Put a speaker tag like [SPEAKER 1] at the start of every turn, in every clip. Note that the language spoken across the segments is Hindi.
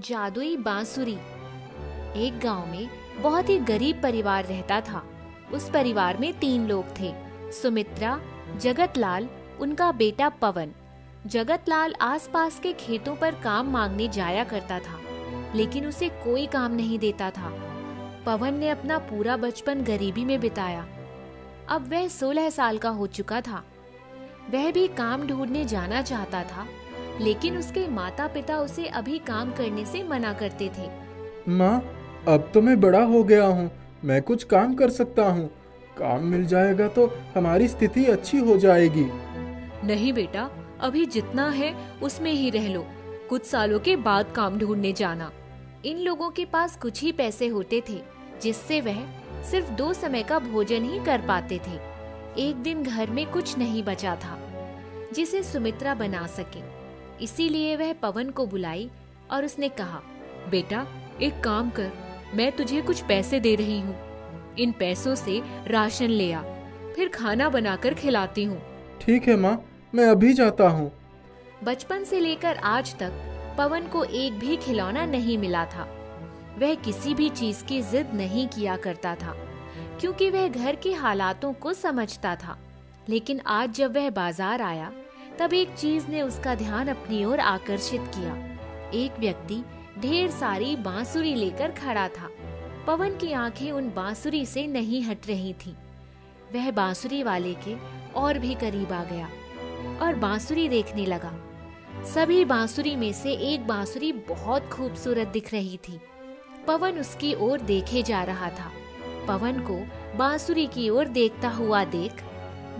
[SPEAKER 1] जादुई बांसुरी। एक गाँव में बहुत ही गरीब परिवार रहता था। उस परिवार में तीन लोग थे, सुमित्रा, जगतलाल, उनका बेटा पवन। जगतलाल आसपास के खेतों पर काम मांगने जाया करता था, लेकिन उसे कोई काम नहीं देता था। पवन ने अपना पूरा बचपन गरीबी में बिताया। अब वह सोलह साल का हो चुका था। वह भी काम ढूँढने जाना चाहता था लेकिन उसके माता पिता उसे अभी काम करने से मना करते थे।
[SPEAKER 2] माँ अब तो मैं बड़ा हो गया हूँ। मैं कुछ काम कर सकता हूँ। काम मिल जाएगा तो हमारी स्थिति अच्छी हो जाएगी।
[SPEAKER 1] नहीं बेटा अभी जितना है उसमें ही रह लो। कुछ सालों के बाद काम ढूँढने जाना। इन लोगों के पास कुछ ही पैसे होते थे जिससे वह सिर्फ़ दो समय का भोजन ही कर पाते थे। एक दिन घर में कुछ नहीं बचा था जिसे सुमित्रा बना सके। इसीलिए वह पवन को बुलाई और उसने कहा बेटा एक काम कर मैं तुझे कुछ पैसे दे रही हूँ। इन पैसों से राशन ले आ फिर खाना बनाकर खिलाती हूँ।
[SPEAKER 2] ठीक है माँ मैं अभी जाता हूँ।
[SPEAKER 1] बचपन से लेकर आज तक पवन को एक भी खिलौना नहीं मिला था। वह किसी भी चीज़ की जिद नहीं किया करता था क्योंकि वह घर के हालातों को समझता था। लेकिन आज जब वह बाज़ार आया तब एक चीज़ ने उसका ध्यान अपनी ओर आकर्षित किया। एक व्यक्ति ढेर सारी बांसुरी लेकर खड़ा था। पवन की आँखें उन बांसुरी से नहीं हट रही थीं। वह बांसुरी वाले के और भी करीब आ गया और बांसुरी देखने लगा। सभी बांसुरी में से एक बांसुरी बहुत खूबसूरत दिख रही थी। पवन उसकी ओर देखे जा रहा था। पवन को बांसुरी की ओर देखता हुआ देख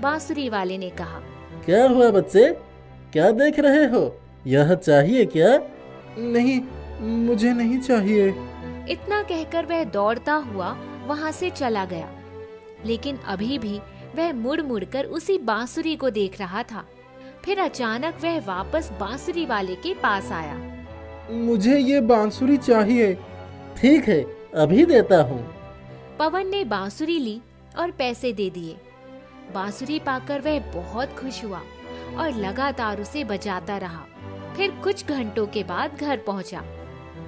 [SPEAKER 1] बांसुरी वाले ने कहा
[SPEAKER 3] क्या हुआ बच्चे? क्या देख रहे हो? यह चाहिए क्या?
[SPEAKER 2] नहीं मुझे नहीं चाहिए।
[SPEAKER 1] इतना कहकर वह दौड़ता हुआ वहाँ से चला गया। लेकिन अभी भी वह मुड़ मुड़ कर उसी बांसुरी को देख रहा था। फिर अचानक वह वापस बांसुरी वाले के पास आया।
[SPEAKER 2] मुझे ये बांसुरी चाहिए।
[SPEAKER 3] ठीक है अभी देता हूँ।
[SPEAKER 1] पवन ने बांसुरी ली और पैसे दे दिए। बांसुरी पाकर वह बहुत खुश हुआ और लगातार उसे बजाता रहा। फिर कुछ घंटों के बाद घर पहुँचा।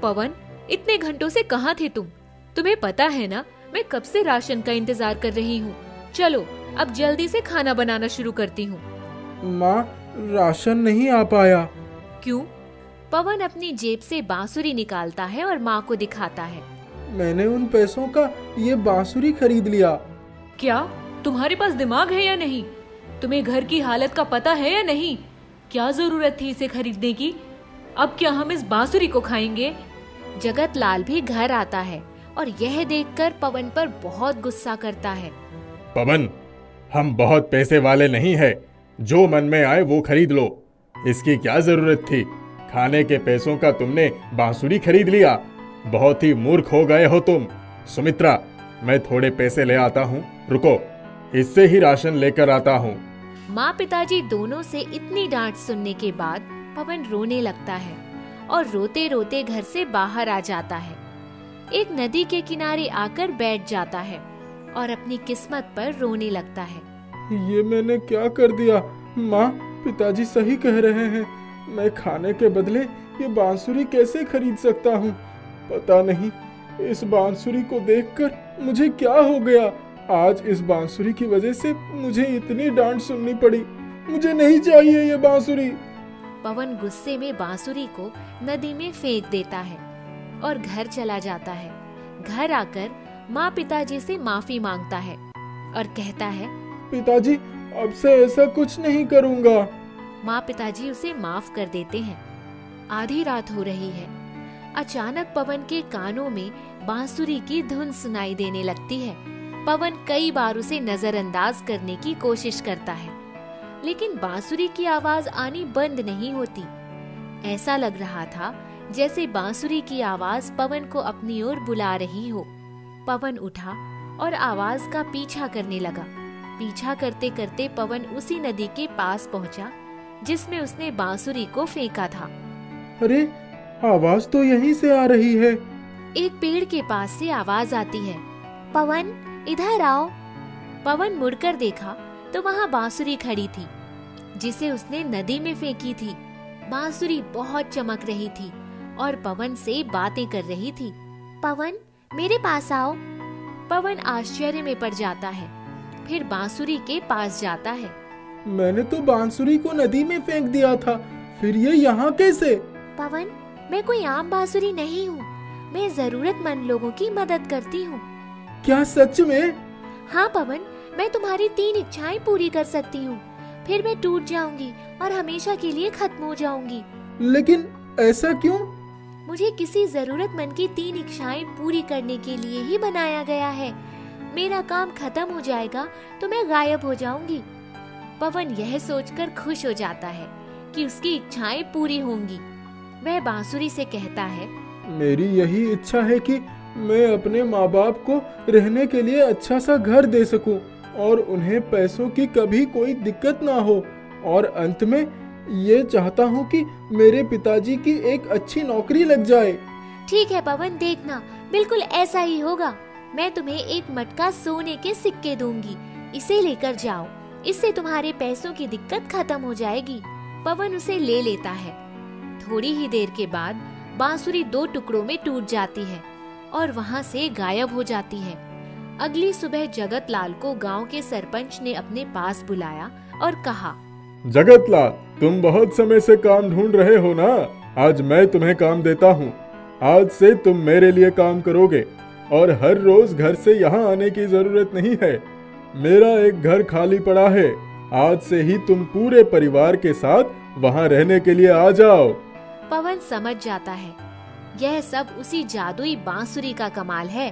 [SPEAKER 1] पवन इतने घंटों से कहाँ थे तुम? तुम्हें पता है ना मैं कब से राशन का इंतज़ार कर रही हूँ। चलो अब जल्दी से खाना बनाना शुरू करती हूँ।
[SPEAKER 2] माँ राशन नहीं आ पाया।
[SPEAKER 1] क्यों? पवन अपनी जेब से बांसुरी निकालता है और माँ को दिखाता है।
[SPEAKER 2] मैंने उन पैसों का ये बांसुरी खरीद लिया।
[SPEAKER 1] क्या? तुम्हारे पास दिमाग है या नहीं? तुम्हें घर की हालत का पता है या नहीं? क्या ज़रूरत थी इसे खरीदने की? अब क्या हम इस बांसुरी को खाएँगे? जगत लाल भी घर आता है और यह देखकर पवन पर बहुत गुस्सा करता है।
[SPEAKER 4] पवन हम बहुत पैसे वाले नहीं है। जो मन में आए वो खरीद लो। इसकी क्या ज़रूरत थी? खाने के पैसों का तुमने बांसुरी खरीद लिया। बहुत ही मूर्ख हो गए हो तुम। सुमित्रा मैं थोड़े पैसे ले आता हूँ। रुको। इससे ही राशन लेकर आता हूँ।
[SPEAKER 1] माँ पिताजी दोनों से इतनी डांट सुनने के बाद पवन रोने लगता है और रोते रोते घर से बाहर आ जाता है। एक नदी के किनारे आकर बैठ जाता है और अपनी किस्मत पर रोने लगता है।
[SPEAKER 2] ये मैंने क्या कर दिया? माँ पिताजी सही कह रहे हैं। मैं खाने के बदले ये बांसुरी कैसे खरीद सकता हूँ? पता नहीं इस बांसुरी को देखकर मुझे क्या हो गया? आज इस बांसुरी की वजह से मुझे इतनी डांट सुननी पड़ी। मुझे नहीं चाहिए ये बांसुरी।
[SPEAKER 1] पवन गुस्से में बांसुरी को नदी में फेंक देता है और घर चला जाता है। घर आकर माँ पिताजी से माफ़ी माँगता है और कहता है
[SPEAKER 2] पिताजी अब से ऐसा कुछ नहीं करूँगा।
[SPEAKER 1] माँ पिताजी उसे माफ़ कर देते हैं। आधी रात हो रही है। अचानक पवन के कानों में बांसुरी की धुन सुनाई देने लगती है। पवन कई बार उसे नजरअंदाज करने की कोशिश करता है। लेकिन बांसुरी की आवाज़ आनी बंद नहीं होती। ऐसा लग रहा था जैसे बांसुरी की आवाज़ पवन को अपनी ओर बुला रही हो। पवन उठा और आवाज़ का पीछा करने लगा। पीछा करते करते पवन उसी नदी के पास पहुँचा जिसमें उसने बांसुरी को फेंका था।
[SPEAKER 2] अरे आवाज़ तो यहीं से आ रही है।
[SPEAKER 1] एक पेड़ के पास से आवाज़ आती है। पवन इधर आओ। पवन मुड़कर देखा तो वहाँ बांसुरी खड़ी थी जिसे उसने नदी में फेंकी थी। बांसुरी बहुत चमक रही थी और पवन से बातें कर रही थी। पवन मेरे पास आओ। पवन आश्चर्य में पड़ जाता है फिर बांसुरी के पास जाता है।
[SPEAKER 2] मैंने तो बांसुरी को नदी में फेंक दिया था फिर ये यहाँ कैसे?
[SPEAKER 1] पवन मैं कोई आम बांसुरी नहीं हूँ। मैं जरूरतमंद लोगों की मदद करती हूँ।
[SPEAKER 2] क्या सच में?
[SPEAKER 1] हाँ पवन मैं तुम्हारी तीन इच्छाएँ पूरी कर सकती हूँ। फिर मैं टूट जाऊँगी और हमेशा के लिए खत्म हो जाऊँगी।
[SPEAKER 2] लेकिन ऐसा क्यों?
[SPEAKER 1] मुझे किसी जरूरतमंद की तीन इच्छाएँ पूरी करने के लिए ही बनाया गया है। मेरा काम खत्म हो जाएगा तो मैं गायब हो जाऊँगी। पवन यह सोचकर खुश हो जाता है कि उसकी इच्छाएँ पूरी होंगी। वह बांसुरी से कहता है
[SPEAKER 2] मेरी यही इच्छा है कि मैं अपने माँ बाप को रहने के लिए अच्छा सा घर दे सकूँ और उन्हें पैसों की कभी कोई दिक्कत ना हो। और अंत में ये चाहता हूँ कि मेरे पिताजी की एक अच्छी नौकरी लग जाए।
[SPEAKER 1] ठीक है, पवन, देखना। बिल्कुल ऐसा ही होगा। मैं तुम्हें एक मटका सोने के सिक्के दूँगी। इसे लेकर जाओ। इससे तुम्हारे पैसों की दिक्कत खत्म हो जाएगी। पवन उसे ले लेता है। थोड़ी ही देर के बाद बांसुरी दो टुकड़ों में टूट जाती है। और वहाँ से गायब हो जाती है। अगली सुबह जगत लाल को गाँव के सरपंच ने अपने पास बुलाया और कहा
[SPEAKER 4] जगत लाल तुम बहुत समय से काम ढूंढ रहे हो ना? आज मैं तुम्हें काम देता हूँ। आज से तुम मेरे लिए काम करोगे और हर रोज घर से यहाँ आने की ज़रूरत नहीं है। मेरा एक घर खाली पड़ा है। आज से ही तुम पूरे परिवार के साथ वहाँ रहने के लिए आ जाओ।
[SPEAKER 1] पवन समझ जाता है। यह सब उसी जादुई बांसुरी का कमाल है।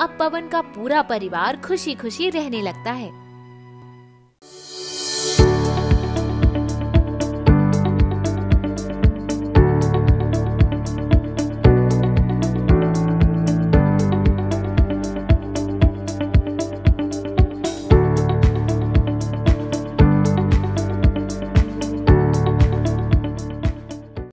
[SPEAKER 1] अब पवन का पूरा परिवार खुशी खुशी रहने लगता है।